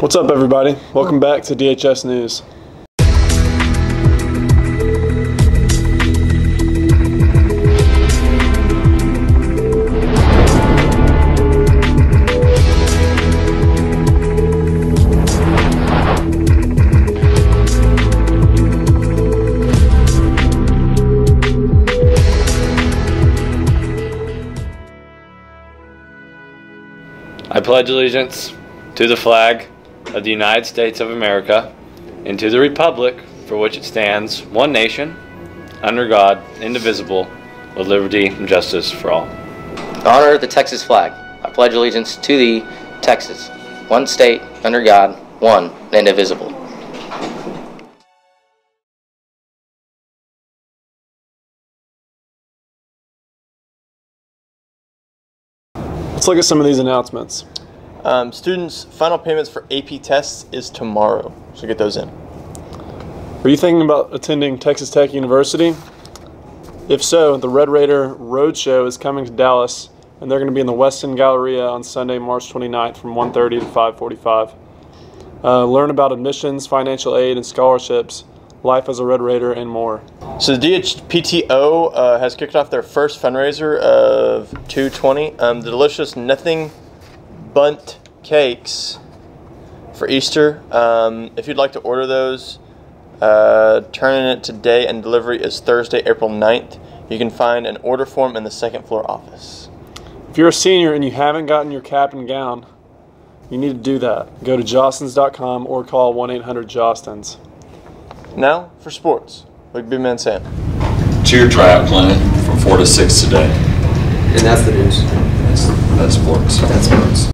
What's up, everybody? Welcome back to DHS News. I pledge allegiance to the flag of the United States of America and to the republic for which it stands, one nation, under God, indivisible, with liberty and justice for all. Honor the Texas flag. I pledge allegiance to the Texas, one state, under God, one, and indivisible. Let's look at some of these announcements. Um, students' final payments for AP tests is tomorrow, so get those in. Are you thinking about attending Texas Tech University? If so, the Red Raider Roadshow is coming to Dallas, and they're going to be in the Westin Galleria on Sunday, March 29th from 1.30 to 5.45. Uh, learn about admissions, financial aid, and scholarships, life as a Red Raider, and more. So the DHPTO uh, has kicked off their first fundraiser of 220. Um, the delicious Nothing Bundt cakes for Easter. Um, if you'd like to order those, uh, turning it today and delivery is Thursday, April 9th. You can find an order form in the second floor office. If you're a senior and you haven't gotten your cap and gown, you need to do that. Go to jostens.com or call 1 800 Jostens. Now for sports with Big Man Sam. Cheer tryout clinic from 4 to 6 today. And that's the news. That's, that's sports. That's sports.